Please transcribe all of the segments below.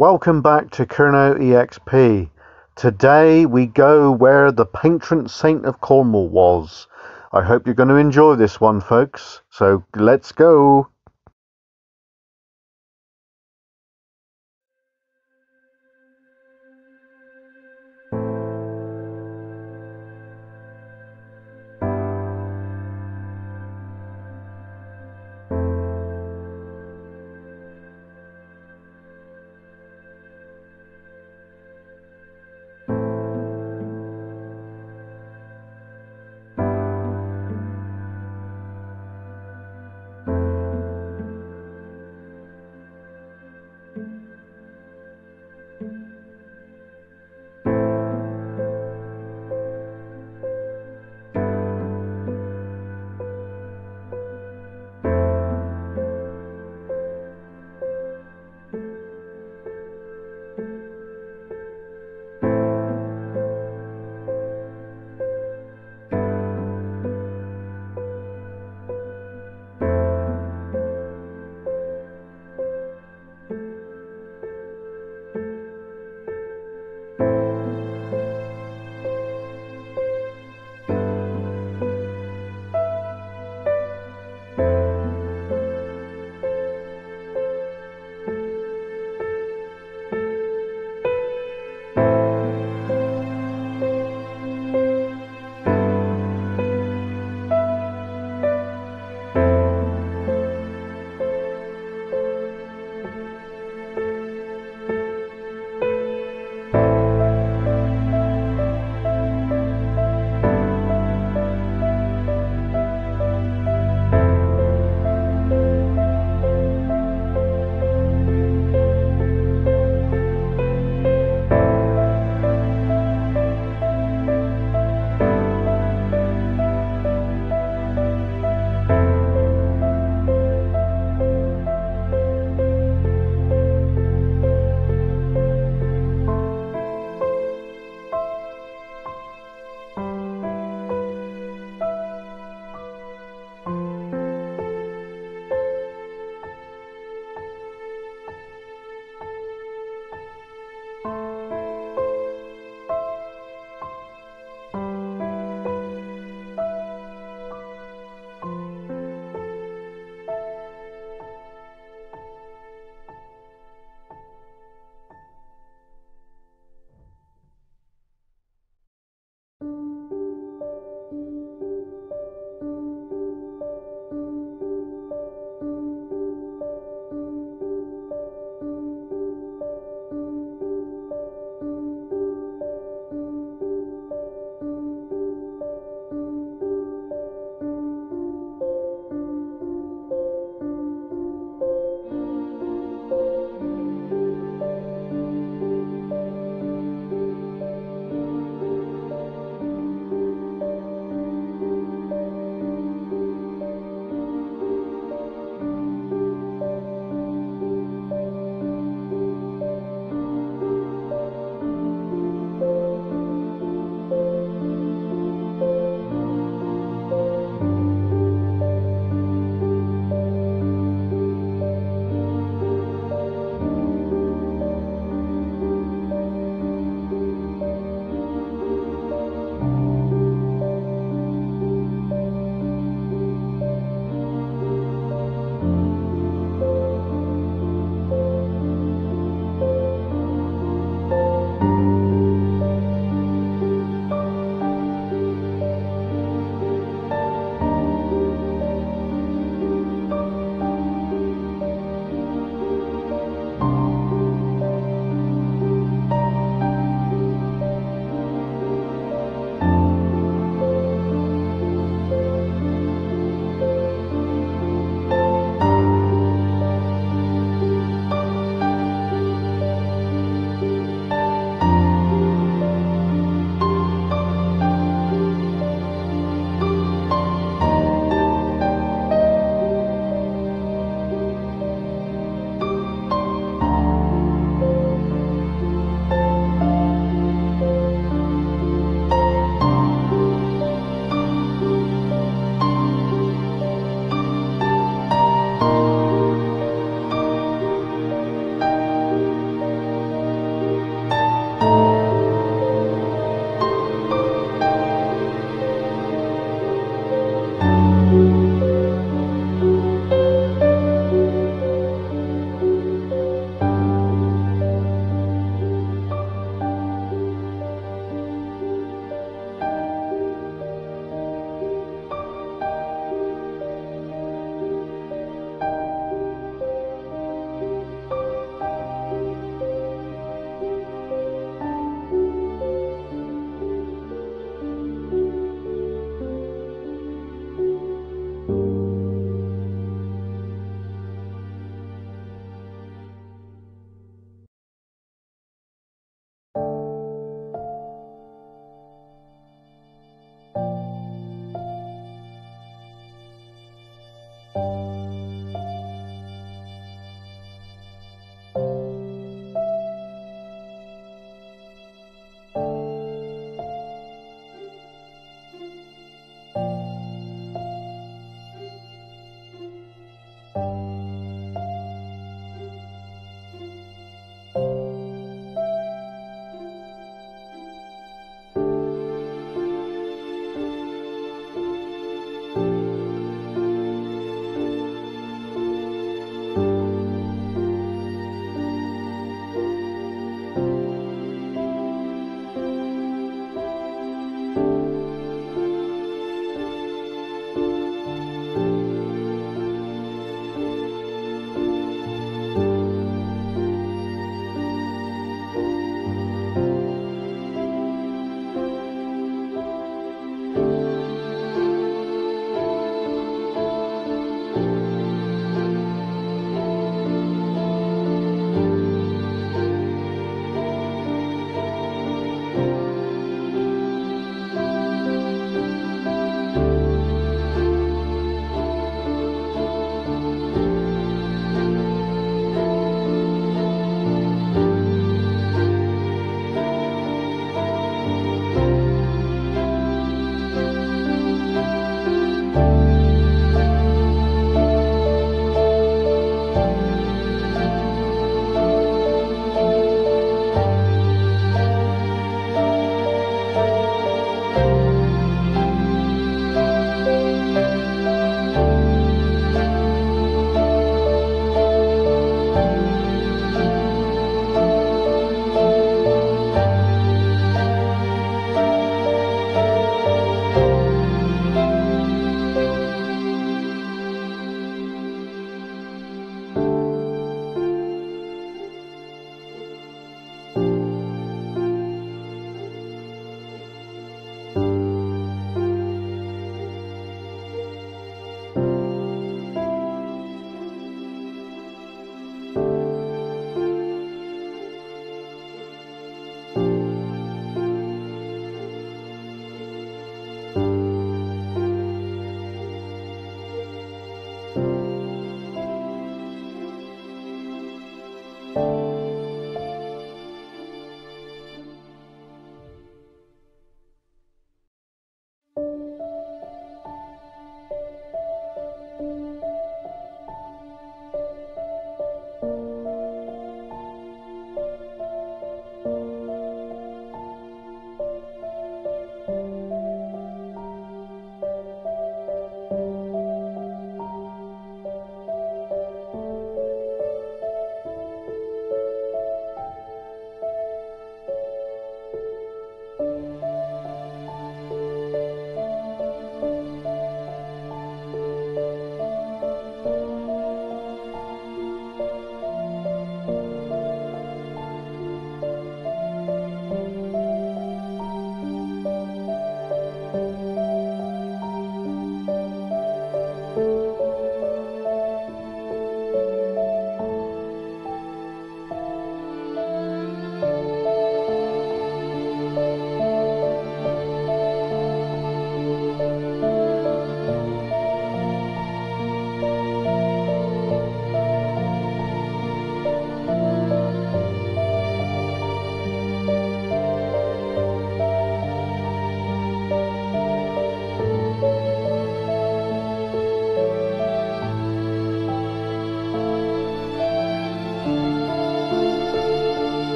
Welcome back to Kernow EXP. Today we go where the patron saint of Cornwall was. I hope you're going to enjoy this one, folks. So let's go.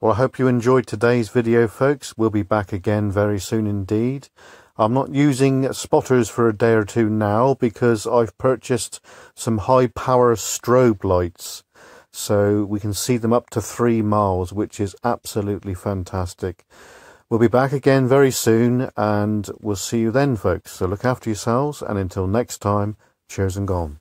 Well, I hope you enjoyed today's video, folks. We'll be back again very soon indeed. I'm not using spotters for a day or two now because I've purchased some high power strobe lights so we can see them up to three miles which is absolutely fantastic. We'll be back again very soon and we'll see you then folks. So look after yourselves and until next time, cheers and gone.